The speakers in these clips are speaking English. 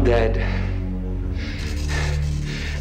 I'm dead.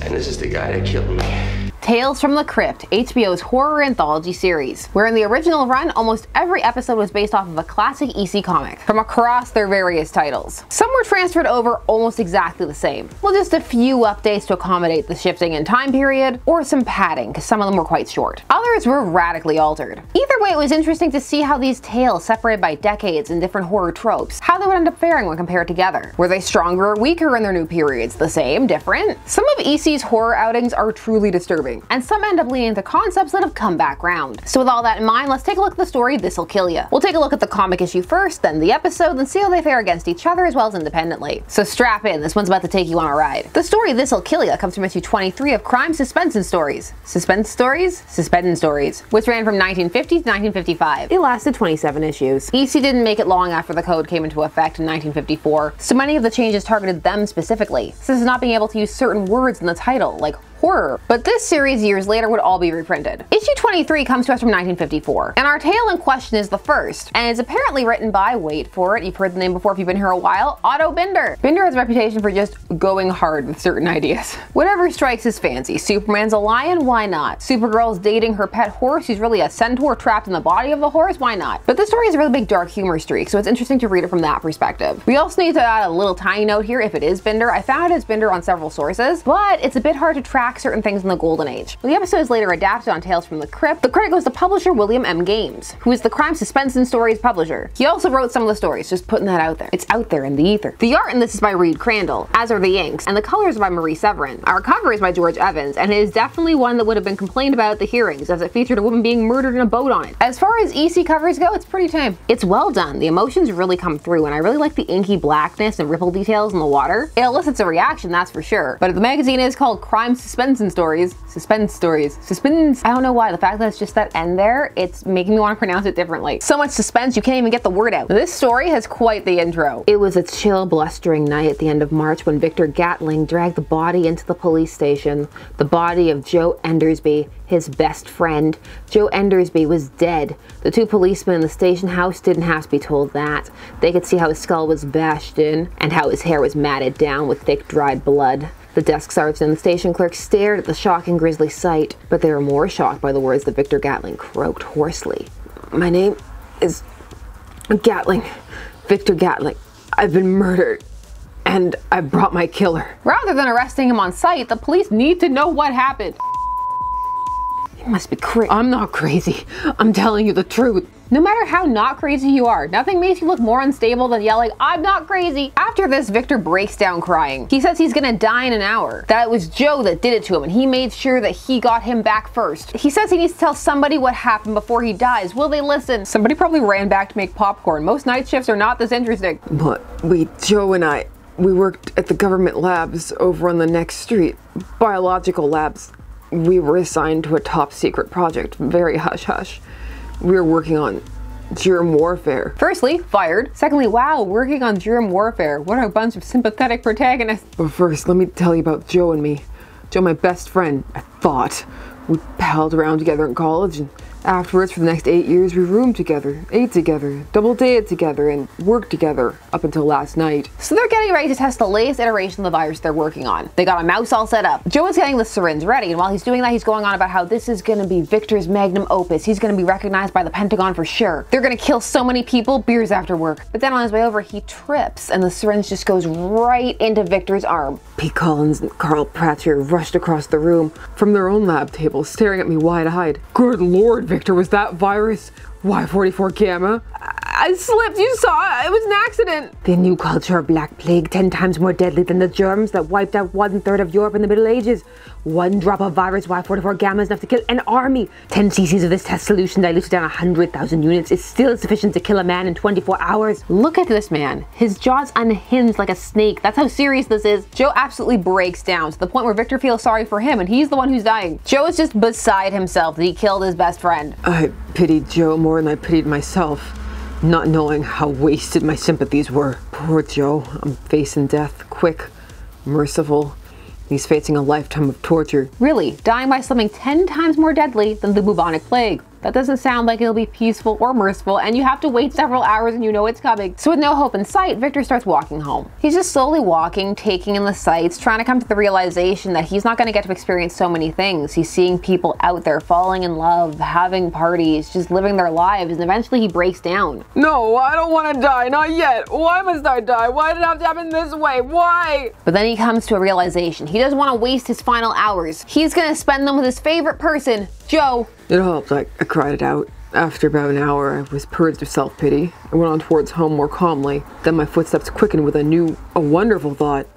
And this is the guy that killed me. Tales from the Crypt, HBO's horror anthology series, where in the original run, almost every episode was based off of a classic EC comic from across their various titles. Some were transferred over almost exactly the same, with just a few updates to accommodate the shifting in time period, or some padding, because some of them were quite short. Others were radically altered. Either way, it was interesting to see how these tales, separated by decades and different horror tropes, how they would end up faring when compared together. Were they stronger or weaker in their new periods? The same? Different? Some of EC's horror outings are truly disturbing and some end up leading to concepts that have come back round. So with all that in mind, let's take a look at the story This'll Kill Ya. We'll take a look at the comic issue first, then the episode, and see how they fare against each other as well as independently. So strap in, this one's about to take you on a ride. The story This'll Kill Ya comes from issue 23 of Crime Suspense and Stories. Suspense Stories? Suspense Stories, which ran from 1950 to 1955. It lasted 27 issues. EC didn't make it long after the code came into effect in 1954, so many of the changes targeted them specifically, such as not being able to use certain words in the title, like horror. But this series years later would all be reprinted. Issue 23 comes to us from 1954, and our tale in question is the first, and is apparently written by, wait for it, you've heard the name before if you've been here a while, Otto Binder. Binder has a reputation for just going hard with certain ideas. Whatever strikes his fancy. Superman's a lion, why not? Supergirl's dating her pet horse who's really a centaur trapped in the body of the horse, why not? But this story has a really big dark humor streak, so it's interesting to read it from that perspective. We also need to add a little tiny note here if it is Binder. I found it's Binder on several sources, but it's a bit hard to track certain things in the Golden Age. The episode is later adapted on Tales from the Crypt, the credit goes to publisher William M. Gaines, who is the crime suspense and stories publisher. He also wrote some of the stories, just putting that out there. It's out there in the ether. The art in this is by Reed Crandall, as are the inks, and the colors are by Marie Severin. Our cover is by George Evans, and it is definitely one that would have been complained about at the hearings, as it featured a woman being murdered in a boat on it. As far as EC covers go, it's pretty tame. It's well done. The emotions really come through, and I really like the inky blackness and ripple details in the water. It elicits a reaction, that's for sure. But if the magazine is called Crime Suspense and Stories, suspense stories, suspense. I don't know why. The fact that it's just that end there, it's making me want to pronounce it differently. So much suspense, you can't even get the word out. This story has quite the intro. It was a chill, blustering night at the end of March when Victor Gatling dragged the body into the police station. The body of Joe Endersby, his best friend. Joe Endersby was dead. The two policemen in the station house didn't have to be told that. They could see how his skull was bashed in and how his hair was matted down with thick, dried blood. The desk sergeant and the station clerk stared at the shocking grisly sight, but they were more shocked by the words that Victor Gatling croaked hoarsely. My name is Gatling. Victor Gatling. I've been murdered. And I brought my killer. Rather than arresting him on sight, the police need to know what happened. You must be crazy. I'm not crazy. I'm telling you the truth. No matter how not crazy you are, nothing makes you look more unstable than yelling, I'm not crazy. After this, Victor breaks down crying. He says he's gonna die in an hour, that it was Joe that did it to him, and he made sure that he got him back first. He says he needs to tell somebody what happened before he dies. Will they listen? Somebody probably ran back to make popcorn. Most night shifts are not this interesting. But we, Joe and I, we worked at the government labs over on the next street, biological labs. We were assigned to a top secret project, very hush hush we were working on germ warfare. Firstly, fired. Secondly, wow, working on germ warfare. What a bunch of sympathetic protagonists. But first, let me tell you about Joe and me. Joe, my best friend, I thought. We palled around together in college and Afterwards, for the next eight years, we roomed together, ate together, double dated together, and worked together up until last night. So they're getting ready to test the latest iteration of the virus they're working on. They got a mouse all set up. Joe is getting the syringe ready, and while he's doing that, he's going on about how this is gonna be Victor's magnum opus. He's gonna be recognized by the Pentagon for sure. They're gonna kill so many people, beers after work. But then on his way over, he trips, and the syringe just goes right into Victor's arm. Pete Collins and Carl Pratcher rushed across the room from their own lab table, staring at me wide-eyed. Good lord, Victor, was that virus Y44 Gamma? I slipped, you saw it, it was an accident. The new culture of Black Plague, 10 times more deadly than the germs that wiped out one third of Europe in the Middle Ages. One drop of virus Y44 gamma is enough to kill an army. 10 cc's of this test solution diluted down 100,000 units is still sufficient to kill a man in 24 hours. Look at this man. His jaw's unhinged like a snake. That's how serious this is. Joe absolutely breaks down to the point where Victor feels sorry for him and he's the one who's dying. Joe is just beside himself that he killed his best friend. I pity Joe more than I pitied myself not knowing how wasted my sympathies were. Poor Joe, I'm facing death, quick, merciful. He's facing a lifetime of torture. Really, dying by something 10 times more deadly than the bubonic plague. That doesn't sound like it'll be peaceful or merciful, and you have to wait several hours and you know it's coming. So with no hope in sight, Victor starts walking home. He's just slowly walking, taking in the sights, trying to come to the realization that he's not going to get to experience so many things. He's seeing people out there falling in love, having parties, just living their lives, and eventually he breaks down. No, I don't want to die, not yet. Why must I die? Why did it have to happen this way? Why? But then he comes to a realization. He doesn't want to waste his final hours. He's going to spend them with his favorite person, Joe. It helped. I, I cried it out. After about an hour, I was purged of self pity. I went on towards home more calmly. Then my footsteps quickened with a new, a wonderful thought.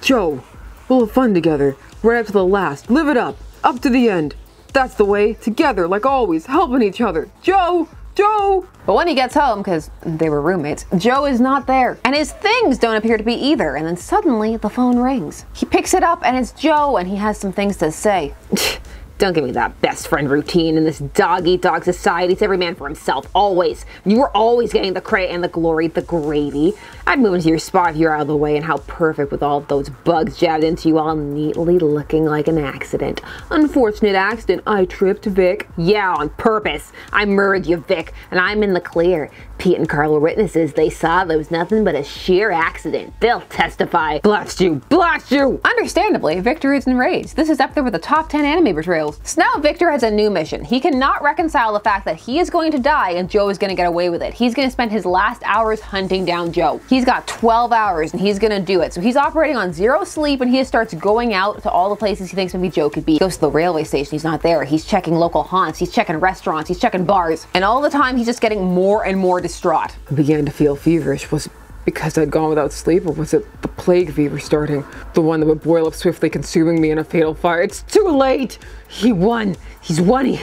Joe, we'll have fun together, right up to the last. Live it up, up to the end. That's the way, together, like always, helping each other. Joe! Joe! But when he gets home, because they were roommates, Joe is not there. And his things don't appear to be either. And then suddenly the phone rings. He picks it up and it's Joe and he has some things to say. Don't give me that best friend routine in this dog eat dog society. It's every man for himself, always. You were always getting the credit and the glory, the gravy. I'd move into your spot if you're out of the way, and how perfect with all those bugs jabbed into you, all neatly looking like an accident. Unfortunate accident. I tripped Vic. Yeah, on purpose. I murdered you, Vic, and I'm in the clear. Pete and Carl were witnesses. They saw there was nothing but a sheer accident. They'll testify. Blast you! Blast you! Understandably, Victor is enraged. This is up there with the top 10 anime betrayals. So now Victor has a new mission. He cannot reconcile the fact that he is going to die and Joe is going to get away with it. He's going to spend his last hours hunting down Joe. He's got 12 hours and he's to do it. So he's operating on zero sleep and he starts going out to all the places he thinks maybe Joe could be. He goes to the railway station, he's not there. He's checking local haunts, he's checking restaurants, he's checking bars. And all the time he's just getting more and more distraught. I began to feel feverish. Was because I'd gone without sleep, or was it the plague fever starting? The one that would boil up swiftly, consuming me in a fatal fire. It's too late! He won. He's won. He...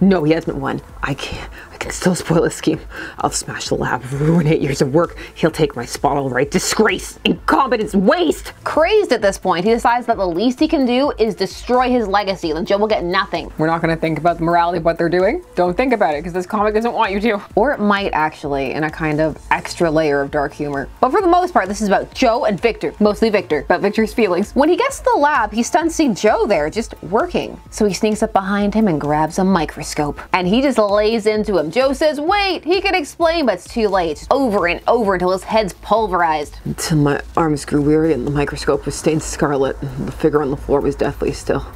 No, he hasn't won. I can't. I can still spoil his scheme. I'll smash the lab, ruin eight years of work. He'll take my spot all right. Disgrace, incompetence, waste. Crazed at this point, he decides that the least he can do is destroy his legacy. Then Joe will get nothing. We're not going to think about the morality of what they're doing. Don't think about it, because this comic doesn't want you to. Or it might actually, in a kind of extra layer of dark humor. But for the most part, this is about Joe and Victor. Mostly Victor, about Victor's feelings. When he gets to the lab, he stuns see Joe there, just working. So he sneaks up behind him and grabs a microscope. And he just lays into him. Joe says, wait, he can explain, but it's too late. Over and over until his head's pulverized. Until my arms grew weary and the microscope was stained scarlet. The figure on the floor was deathly still.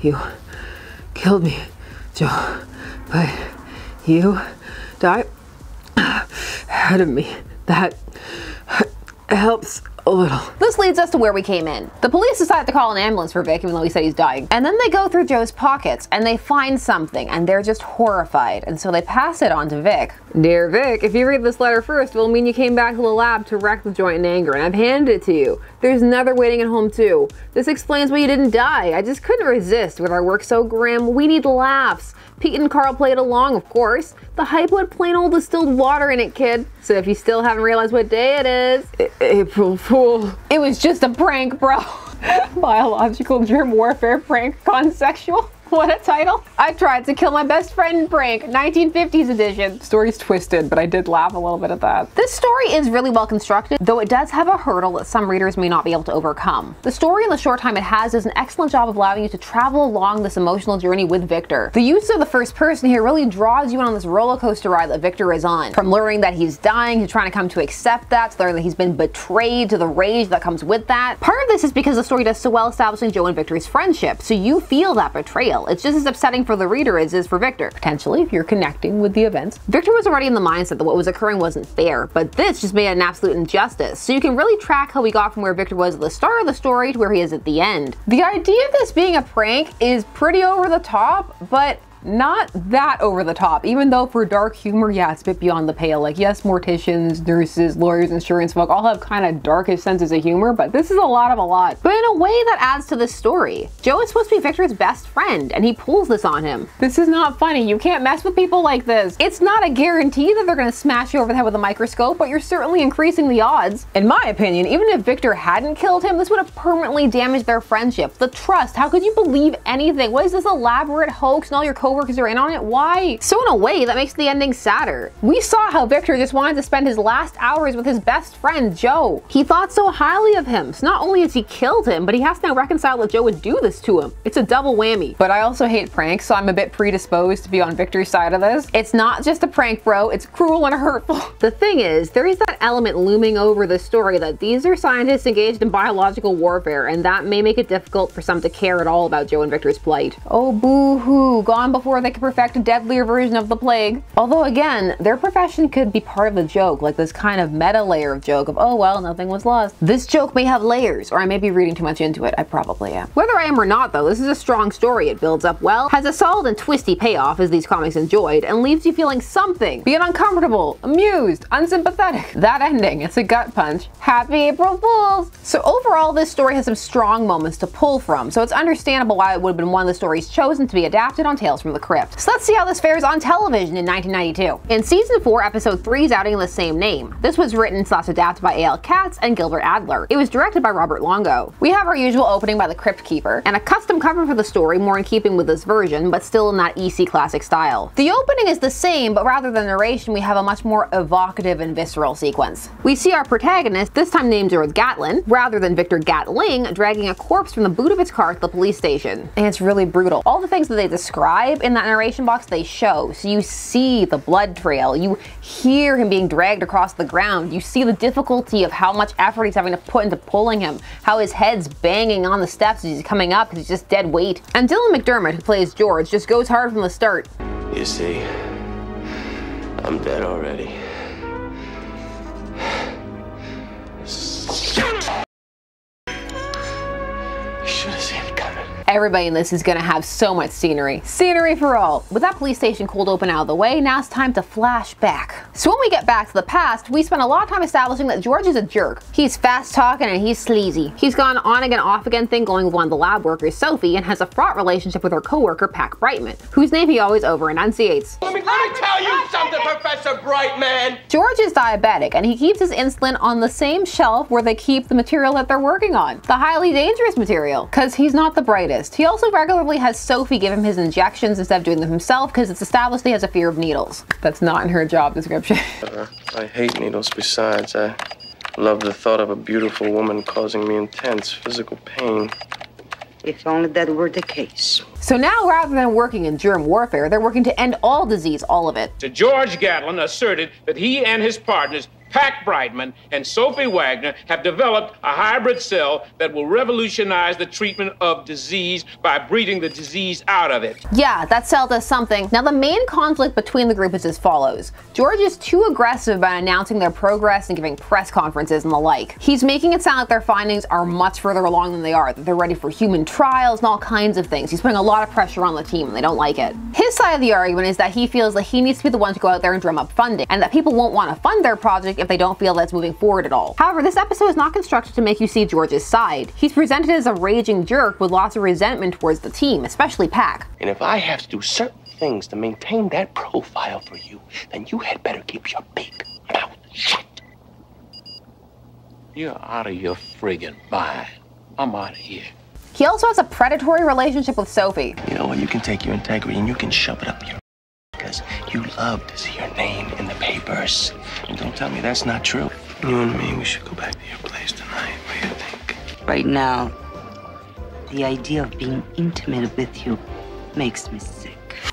You killed me, Joe. But you died ahead of me. That helps a little. This leads us to where we came in. The police decide to call an ambulance for Vic, even though he said he's dying. And then they go through Joe's pockets and they find something and they're just horrified. And so they pass it on to Vic. Dear Vic, if you read this letter first, it will mean you came back to the lab to wreck the joint in anger, and I've handed it to you. There's another waiting at home too. This explains why you didn't die. I just couldn't resist with our work so grim. We need laughs. Pete and Carl played along, of course. The hype had plain old distilled water in it, kid. So if you still haven't realized what day it is, April Fool. It was just a prank, bro. Biological germ warfare prank gone sexual. What a title. I tried to kill my best friend prank, 1950s edition. Story's twisted, but I did laugh a little bit at that. This story is really well constructed, though it does have a hurdle that some readers may not be able to overcome. The story in the short time it has does an excellent job of allowing you to travel along this emotional journey with Victor. The use of the first person here really draws you in on this roller coaster ride that Victor is on. From learning that he's dying, to trying to come to accept that, to learning that he's been betrayed, to the rage that comes with that. Part of this is because the story does so well establishing Joe and Victor's friendship, so you feel that betrayal. It's just as upsetting for the reader as it is for Victor, potentially, if you're connecting with the events. Victor was already in the mindset that what was occurring wasn't fair, but this just made an absolute injustice. So you can really track how we got from where Victor was at the start of the story to where he is at the end. The idea of this being a prank is pretty over the top, but not that over the top, even though for dark humor, yeah, it's a bit beyond the pale. Like, yes, morticians, nurses, lawyers, insurance folk all have kind of darkish senses of humor, but this is a lot of a lot. But in a way that adds to the story. Joe is supposed to be Victor's best friend, and he pulls this on him. This is not funny. You can't mess with people like this. It's not a guarantee that they're gonna smash you over the head with a microscope, but you're certainly increasing the odds. In my opinion, even if Victor hadn't killed him, this would have permanently damaged their friendship. The trust. How could you believe anything? What is this elaborate hoax and all your co coworkers are in on it? Why? So in a way, that makes the ending sadder. We saw how Victor just wanted to spend his last hours with his best friend, Joe. He thought so highly of him. So not only has he killed him, but he has to now reconcile that Joe would do this to him. It's a double whammy. But I also hate pranks, so I'm a bit predisposed to be on Victor's side of this. It's not just a prank, bro. It's cruel and hurtful. The thing is, there is that element looming over the story that these are scientists engaged in biological warfare, and that may make it difficult for some to care at all about Joe and Victor's plight. Oh, boo-hoo, gone before they could perfect a deadlier version of the plague. Although again, their profession could be part of the joke, like this kind of meta layer of joke of, oh well, nothing was lost. This joke may have layers, or I may be reading too much into it. I probably am. Whether I am or not though, this is a strong story. It builds up well, has a solid and twisty payoff as these comics enjoyed, and leaves you feeling something. Be it uncomfortable, amused, unsympathetic. That ending, it's a gut punch. Happy April Fools! So overall, this story has some strong moments to pull from, so it's understandable why it would have been one of the stories chosen to be adapted on Tales from the Crypt. So let's see how this fares on television in 1992. In season 4, episode 3's outing the same name. This was written slash adapted by A.L. Katz and Gilbert Adler. It was directed by Robert Longo. We have our usual opening by the Crypt Keeper, and a custom cover for the story more in keeping with this version, but still in that EC classic style. The opening is the same, but rather than narration, we have a much more evocative and visceral sequence. We see our protagonist, this time named George Gatlin, rather than Victor Gatling, dragging a corpse from the boot of its car to the police station. And it's really brutal. All the things that they describe in that narration box, they show. So you see the blood trail, you hear him being dragged across the ground, you see the difficulty of how much effort he's having to put into pulling him, how his head's banging on the steps as he's coming up because he's just dead weight. And Dylan McDermott, who plays George, just goes hard from the start. You see, I'm dead already. Everybody in this is gonna have so much scenery. Scenery for all. With that police station cold open out of the way, now it's time to flash back. So when we get back to the past, we spend a lot of time establishing that George is a jerk. He's fast talking and he's sleazy. He's an on again, off again thing going with one of the lab workers, Sophie, and has a fraught relationship with her coworker, Pack Brightman, whose name he always over enunciates. Let me, tell you something, Professor Brightman. George is diabetic and he keeps his insulin on the same shelf where they keep the material that they're working on, the highly dangerous material, because he's not the brightest. He also regularly has Sophie give him his injections instead of doing them himself because it's established he has a fear of needles. That's not in her job description. Uh, I hate needles. Besides, I love the thought of a beautiful woman causing me intense physical pain. If only that were the case. so now rather than working in germ warfare, they're working to end all disease, all of it. So George Gatlin asserted that he and his partners, Pack Brightman and Sophie Wagner, have developed a hybrid cell that will revolutionize the treatment of disease by breeding the disease out of it. Yeah, that cell does something. Now, the main conflict between the group is as follows George is too aggressive about announcing their progress and giving press conferences and the like. He's making it sound like their findings are much further along than they are, that they're ready for human trials and all kinds of things. He's putting a lot of pressure on the team and they don't like it. His side of the argument is that he feels that he needs to be the one to go out there and drum up funding, and that people won't want to fund their project if they don't feel that's moving forward at all. However, this episode is not constructed to make you see George's side. He's presented as a raging jerk with lots of resentment towards the team, especially Pack. And if I have to do certain things to maintain that profile for you, then you had better keep your big mouth shut. You're out of your friggin' mind. I'm out of here. He also has a predatory relationship with Sophie. You know what? You can take your integrity and you can shove it up your because you love to see your name in the papers. And don't tell me that's not true. You and me, we should go back to your place tonight. What do you think? Right now, the idea of being intimate with you makes me sick.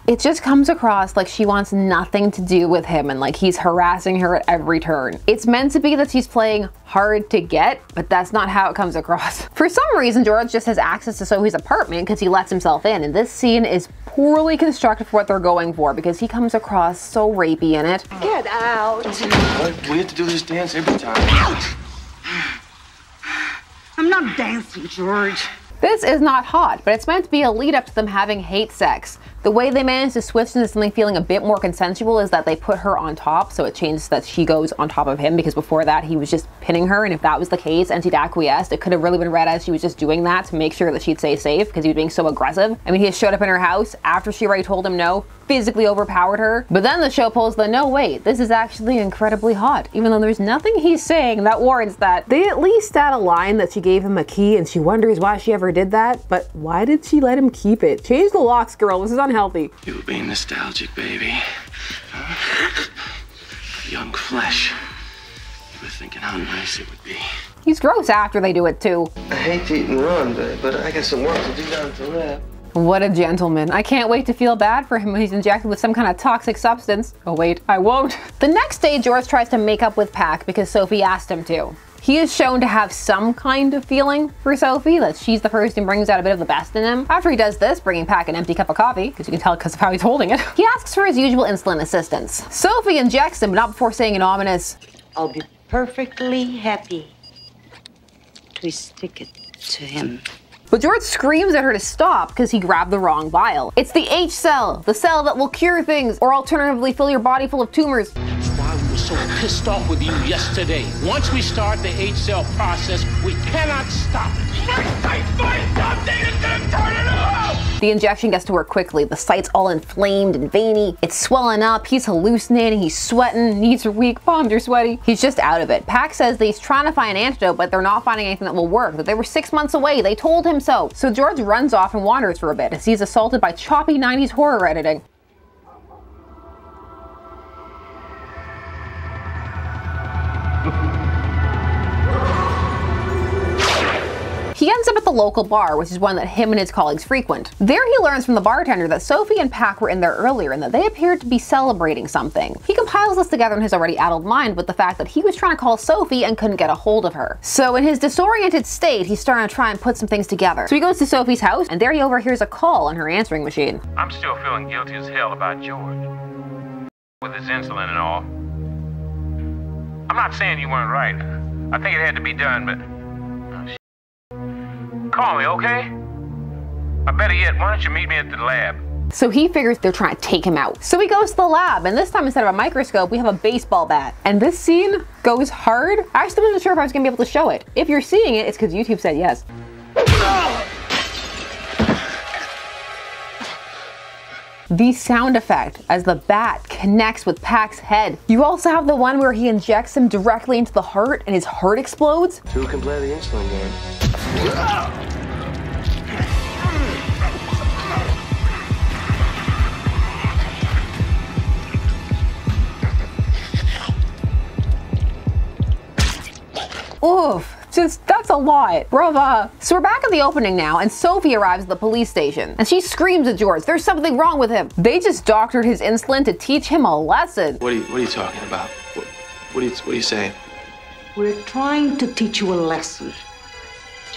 It just comes across like she wants nothing to do with him and like he's harassing her at every turn. It's meant to be that she's playing hard to get, but that's not how it comes across. For some reason, George just has access to Sophie's apartment because he lets himself in, and this scene is poorly constructed for what they're going for because he comes across so rapey in it. Get out! What? We have to do this dance every time. Out! I'm not dancing, George. This is not hot, but it's meant to be a lead up to them having hate sex. The way they managed to switch into something feeling a bit more consensual is that they put her on top, so it changes that she goes on top of him because before that he was just pinning her, and if that was the case and she'd acquiesced, it could have really been read as she was just doing that to make sure that she'd stay safe because he was being so aggressive. I mean, he just showed up in her house after she already told him no physically overpowered her. But then the show pulls the no wait, this is actually incredibly hot, even though there's nothing he's saying that warrants that. They at least add a line that she gave him a key and she wonders why she ever did that, but why did she let him keep it? Change the locks, girl, this is unhealthy. You were being nostalgic, baby. Young flesh. You were thinking how nice it would be. He's gross after they do it too. I hate to eat and run, babe, but I got some work to do down at the lab. What a gentleman. I can't wait to feel bad for him when he's injected with some kind of toxic substance. Oh wait, I won't. The next day, George tries to make up with Pac because Sophie asked him to. He is shown to have some kind of feeling for Sophie, that she's the person who brings out a bit of the best in him. After he does this, bringing Pac an empty cup of coffee, because you can tell because of how he's holding it, he asks for his usual insulin assistance. Sophie injects him, but not before saying an ominous, I'll be perfectly happy to stick it to him. But George screams at her to stop because he grabbed the wrong vial. It's the H cell, the cell that will cure things, or alternatively fill your body full of tumors. That's why we were so pissed off with you yesterday. Once we start the H cell process, we cannot stop it. I find something that's gonna turn it off! The injection gets to work quickly. The site's all inflamed and veiny. It's swelling up. He's hallucinating. He's sweating. Knees are weak. Palms are sweaty. He's just out of it. Pack says that he's trying to find an antidote, but they're not finding anything that will work. That they were six months away. They told him so. So George runs off and wanders for a bit as he's assaulted by choppy 90s horror editing. He ends up at the local bar, which is one that him and his colleagues frequent. There he learns from the bartender that Sophie and Pack were in there earlier and that they appeared to be celebrating something. He compiles this together in his already addled mind with the fact that he was trying to call Sophie and couldn't get a hold of her. So in his disoriented state, he's starting to try and put some things together. So he goes to Sophie's house and there he overhears a call on her answering machine. I'm still feeling guilty as hell about George. With his insulin and all. I'm not saying you weren't right. I think it had to be done, but. Shit. Call me, okay? Or better yet, why don't you meet me at the lab? So he figures they're trying to take him out. So he goes to the lab, and this time instead of a microscope, we have a baseball bat. And this scene goes hard. I actually wasn't sure if I was gonna be able to show it. If you're seeing it, it's because YouTube said yes. The sound effect as the bat connects with Pac's head. You also have the one where he injects him directly into the heart and his heart explodes. Two can play the insulin game. Oof. Just, that's a lot. Brava. So we're back at the opening now, and Sophie arrives at the police station. And she screams at George, there's something wrong with him. They just doctored his insulin to teach him a lesson. What are you, what are you talking about? What, what, are you, what are you saying? We're trying to teach you a lesson.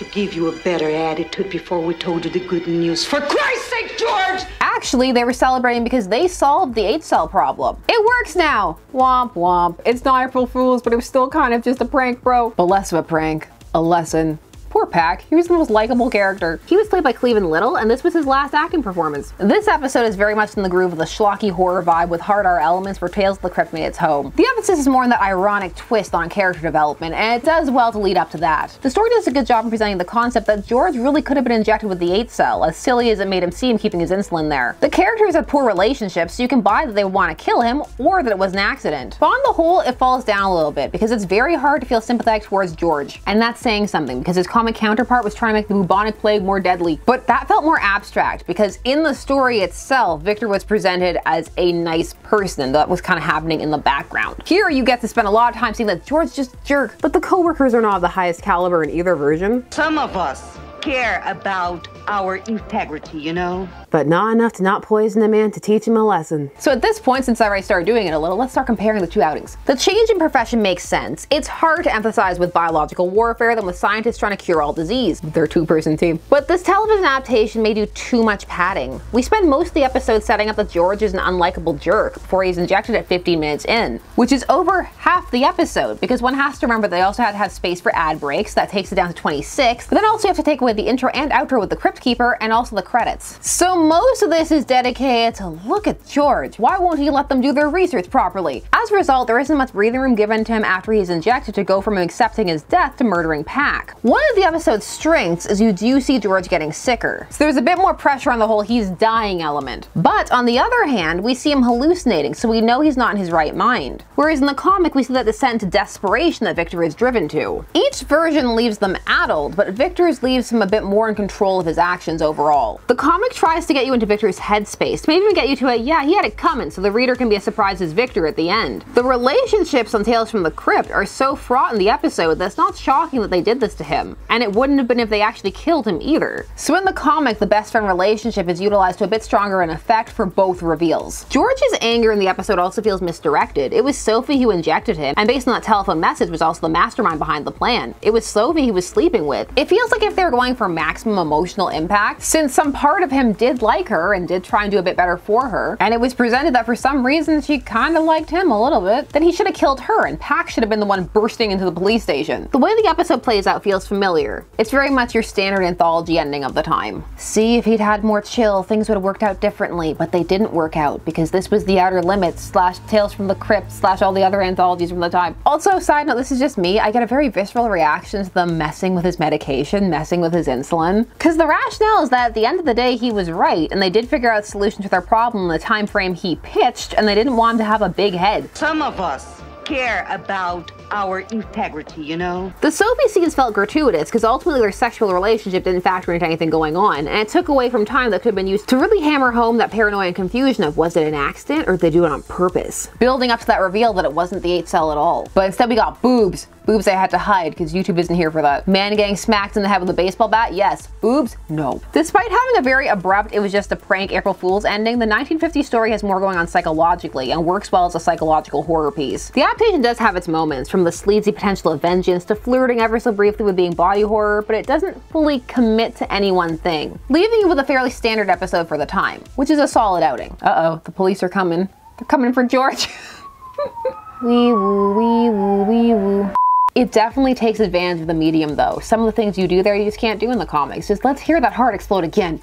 To give you a better attitude before we told you the good news. For Christ's sake, George! Actually, they were celebrating because they solved the H cell problem. It works now. Womp womp. It's not April Fool's, but it was still kind of just a prank, bro. But less of a prank, a lesson. Poor Pack, he was the most likable character. He was played by Cleavon Little, and this was his last acting performance. This episode is very much in the groove of the schlocky horror vibe with hard R elements where Tales of the Crypt made its home. The emphasis is more on that ironic twist on character development, and it does well to lead up to that. The story does a good job in presenting the concept that George really could have been injected with the H cell, as silly as it made him seem keeping his insulin there. The characters have poor relationships, so you can buy that they want to kill him, or that it was an accident. But on the whole, it falls down a little bit, because it's very hard to feel sympathetic towards George. And that's saying something, because his comic counterpart was trying to make the bubonic plague more deadly. But that felt more abstract because in the story itself, Victor was presented as a nice person that was kind of happening in the background. Here you get to spend a lot of time seeing that George just jerk, but the co-workers are not of the highest caliber in either version. Some of us care about our integrity, you know? But not enough to not poison a man to teach him a lesson. So at this point, since I already started doing it a little, let's start comparing the two outings. The change in profession makes sense. It's hard to emphasize with biological warfare than with scientists trying to cure all disease with their two-person team. But this television adaptation may do too much padding. We spend most of the episode setting up that George is an unlikable jerk before he's injected at 15 minutes in, which is over half the episode because one has to remember they also had to have space for ad breaks. That takes it down to 26. But then also you have to take away the intro and outro with the Crypt Keeper and also the credits. So most of this is dedicated to look at George. Why won't he let them do their research properly? As a result, there isn't much breathing room given to him after he's injected to go from accepting his death to murdering Pack. One of the episode's strengths is you do see George getting sicker, so there's a bit more pressure on the whole he's dying element. But on the other hand, we see him hallucinating, so we know he's not in his right mind. Whereas in the comic, we see that descent to desperation that Victor is driven to. Each version leaves them addled, but Victor's leaves him a bit more in control of his actions overall. The comic tries to get you into Victor's headspace, maybe even get you to a yeah, he had it coming, so the reader can be as surprised as Victor at the end. The relationships on Tales from the Crypt are so fraught in the episode that it's not shocking that they did this to him, and it wouldn't have been if they actually killed him either. So in the comic, the best friend relationship is utilized to a bit stronger in effect for both reveals. George's anger in the episode also feels misdirected. It was Sophie who injected him, and based on that telephone message was also the mastermind behind the plan. It was Sophie he was sleeping with. It feels like if they were going for maximum emotional impact, since some part of him did like her and did try and do a bit better for her, and it was presented that for some reason she kind of liked him a little bit, then he should have killed her and Pac should have been the one bursting into the police station. The way the episode plays out feels familiar. It's very much your standard anthology ending of the time. See, if he'd had more chill, things would have worked out differently, but they didn't work out because this was the Outer Limits slash Tales from the Crypt slash all the other anthologies from the time. Also, side note, this is just me. I get a very visceral reaction to them messing with his medication, messing with his insulin. Because the rationale is that at the end of the day, he was right, and they did figure out solutions to their problem in the time frame he pitched, and they didn't want him to have a big head. Some of us care about our integrity, you know? The soapy scenes felt gratuitous because ultimately their sexual relationship didn't factor into anything going on, and it took away from time that could have been used to really hammer home that paranoia and confusion of was it an accident or did they do it on purpose? Building up to that reveal that it wasn't the H cell at all. But instead we got boobs. Boobs I had to hide because YouTube isn't here for that. Man getting smacked in the head with a baseball bat? Yes. Boobs? No. Despite having a very abrupt, it was just a prank April Fool's ending, the 1950 story has more going on psychologically and works well as a psychological horror piece. The adaptation does have its moments, from the sleazy potential of vengeance to flirting ever so briefly with being body horror, but it doesn't fully commit to any one thing, leaving you with a fairly standard episode for the time, which is a solid outing. Uh-oh, the police are coming. They're coming for George. wee woo, wee woo, wee woo. It definitely takes advantage of the medium though. Some of the things you do there you just can't do in the comics. Just let's hear that heart explode again.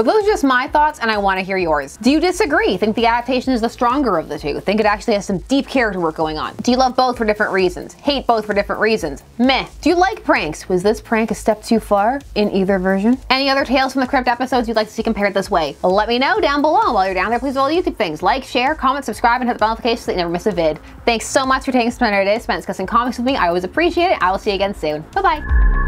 But those are just my thoughts and I want to hear yours. Do you disagree? Think the adaptation is the stronger of the two? Think it actually has some deep character work going on? Do you love both for different reasons? Hate both for different reasons? Meh. Do you like pranks? Was this prank a step too far in either version? Any other Tales from the Crypt episodes you'd like to see compared this way? Let me know down below. While you're down there, please do all the YouTube things. Like, share, comment, subscribe, and hit the bell notification so you never miss a vid. Thanks so much for taking some time today to spend discussing comics with me. I always appreciate it. I will see you again soon. Bye-bye.